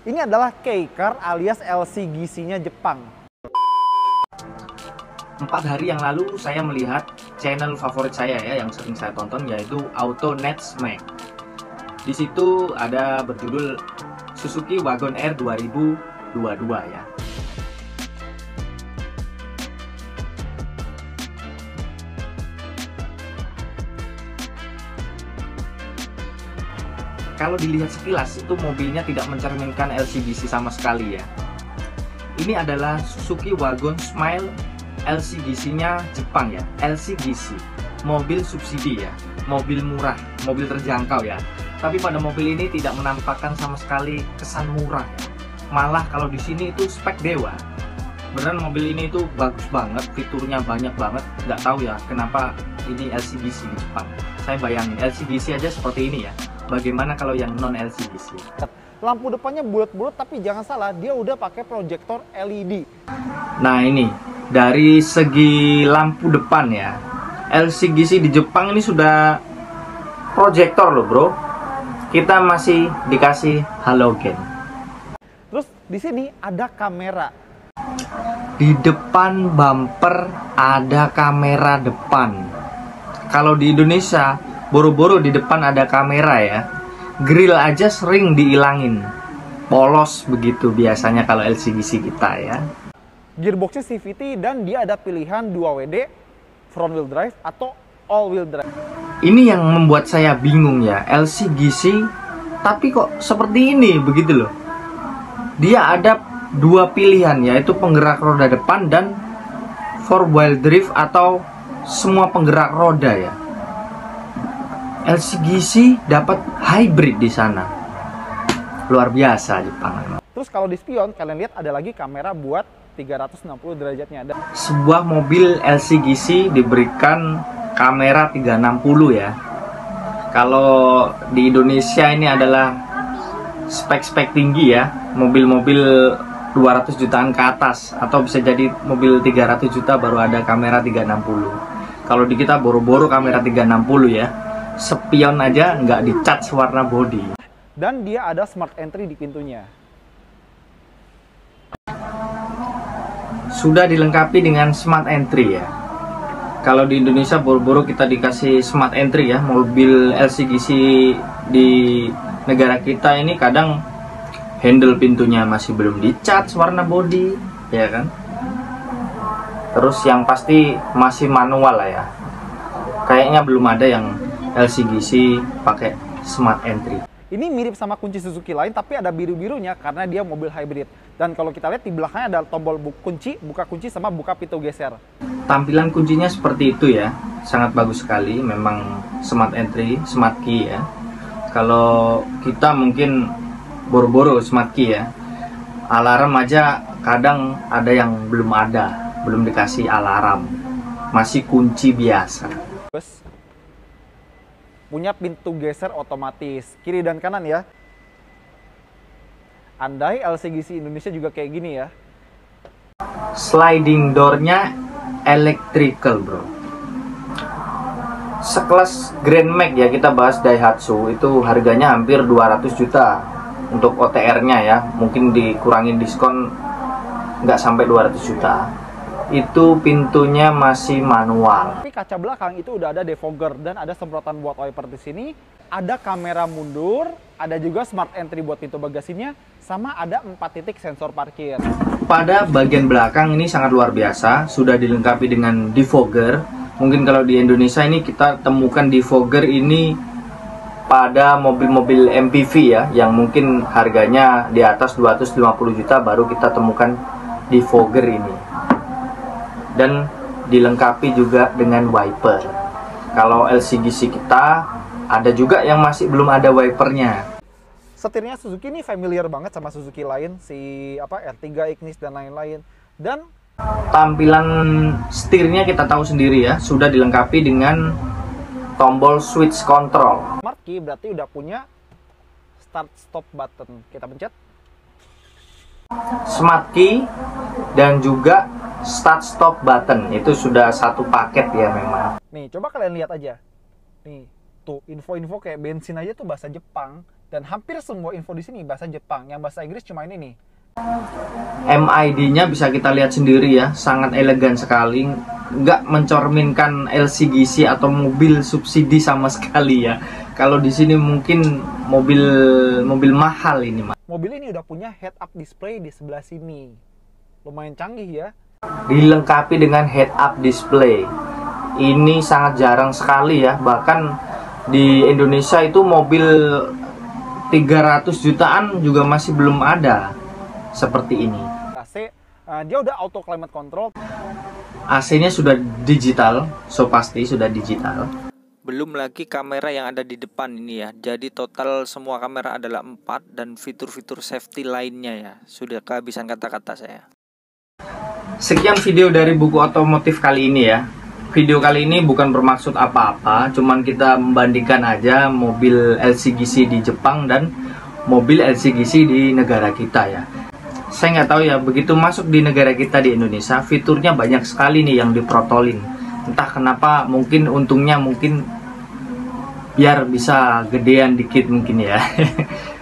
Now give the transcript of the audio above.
Ini adalah K-Car alias LCGC-nya Jepang. Empat hari yang lalu saya melihat channel favorit saya ya yang sering saya tonton yaitu Auto Netsmack. Di situ ada berjudul Suzuki Wagon R 2022 ya. Kalau dilihat sekilas itu mobilnya tidak mencerminkan LCGC sama sekali ya. Ini adalah Suzuki Wagon Smile LCGC-nya Jepang ya, LCGC, mobil subsidi ya, mobil murah, mobil terjangkau ya. Tapi pada mobil ini tidak menampakkan sama sekali kesan murah. Malah kalau di sini itu spek dewa. Beneran mobil ini itu bagus banget, fiturnya banyak banget. Nggak tahu ya kenapa ini LCGC di Jepang. Saya bayangin LCGC aja seperti ini ya Bagaimana kalau yang non LCD Lampu depannya bulat-bulat tapi jangan salah dia udah pakai proyektor LED. Nah ini dari segi lampu depan ya LCGC di Jepang ini sudah proyektor loh bro. Kita masih dikasih halogen. Terus di sini ada kamera. Di depan bumper ada kamera depan. Kalau di Indonesia boro-boro di depan ada kamera ya. Grill aja sering diilangin. Polos begitu biasanya kalau LCGC kita ya. Gearboxnya CVT dan dia ada pilihan 2WD front wheel drive atau all wheel drive. Ini yang membuat saya bingung ya LCGC tapi kok seperti ini begitu loh. Dia ada dua pilihan yaitu penggerak roda depan dan four wheel drive atau semua penggerak roda ya LCGC dapat hybrid di sana. Luar biasa Jepang. Terus kalau di spion kalian lihat ada lagi kamera buat 360 derajatnya ada. Sebuah mobil LCGC diberikan kamera 360 ya. Kalau di Indonesia ini adalah spek-spek tinggi ya, mobil-mobil 200 jutaan ke atas atau bisa jadi mobil 300 juta baru ada kamera 360. Kalau di kita boro-boro kamera 360 ya sepion aja nggak dicat warna body. Dan dia ada smart entry di pintunya. Sudah dilengkapi dengan smart entry ya. Kalau di Indonesia buru-buru kita dikasih smart entry ya, mobil LCGC di negara kita ini kadang handle pintunya masih belum dicat warna body, ya kan? Terus yang pasti masih manual lah ya. Kayaknya belum ada yang LCGC pakai smart entry. Ini mirip sama kunci Suzuki lain tapi ada biru-birunya karena dia mobil hybrid. Dan kalau kita lihat di belakangnya ada tombol bu kunci, buka kunci sama buka pintu geser. Tampilan kuncinya seperti itu ya. Sangat bagus sekali, memang smart entry, smart key ya. Kalau kita mungkin boro-boro smart key ya. Alarm aja kadang ada yang belum ada, belum dikasih alarm. Masih kunci biasa punya pintu geser otomatis kiri dan kanan ya. Andai LCGC Indonesia juga kayak gini ya. Sliding doornya electrical bro. Sekelas Grand Max ya kita bahas Daihatsu itu harganya hampir 200 juta untuk OTR-nya ya. Mungkin dikurangin diskon nggak sampai 200 juta itu pintunya masih manual. Tapi kaca belakang itu udah ada defogger dan ada semprotan buat wiper di sini. Ada kamera mundur, ada juga smart entry buat pintu bagasinya, sama ada 4 titik sensor parkir. Pada bagian belakang ini sangat luar biasa, sudah dilengkapi dengan defogger. Mungkin kalau di Indonesia ini kita temukan defogger ini pada mobil-mobil MPV ya, yang mungkin harganya di atas 250 juta baru kita temukan defogger ini dan dilengkapi juga dengan wiper. Kalau LCGC kita ada juga yang masih belum ada wipernya. Setirnya Suzuki ini familiar banget sama Suzuki lain, si apa R3 Ignis dan lain-lain. Dan tampilan setirnya kita tahu sendiri ya, sudah dilengkapi dengan tombol switch control. Smart key berarti udah punya start stop button. Kita pencet. Smart key dan juga start stop button itu sudah satu paket ya memang. Nih, coba kalian lihat aja. Nih, tuh info-info kayak bensin aja tuh bahasa Jepang. Dan hampir semua info di sini bahasa Jepang. Yang bahasa Inggris cuma ini nih. MID-nya bisa kita lihat sendiri ya, sangat elegan sekali, nggak mencerminkan LCGC atau mobil subsidi sama sekali ya. Kalau di sini mungkin mobil mobil mahal ini, Mas. Mobil ini udah punya head up display di sebelah sini. Lumayan canggih ya. Dilengkapi dengan head up display. Ini sangat jarang sekali ya, bahkan di Indonesia itu mobil 300 jutaan juga masih belum ada seperti ini. AC, uh, dia udah auto climate control. AC-nya sudah digital, so pasti sudah digital. Belum lagi kamera yang ada di depan ini ya. Jadi total semua kamera adalah 4 dan fitur-fitur safety lainnya ya. Sudah kehabisan kata-kata saya. Sekian video dari buku otomotif kali ini ya. Video kali ini bukan bermaksud apa-apa, cuman kita membandingkan aja mobil LCGC di Jepang dan mobil LCGC di negara kita ya. Saya nggak tahu ya, begitu masuk di negara kita di Indonesia, fiturnya banyak sekali nih yang diprotolin. Entah kenapa, mungkin untungnya mungkin biar bisa gedean dikit mungkin ya.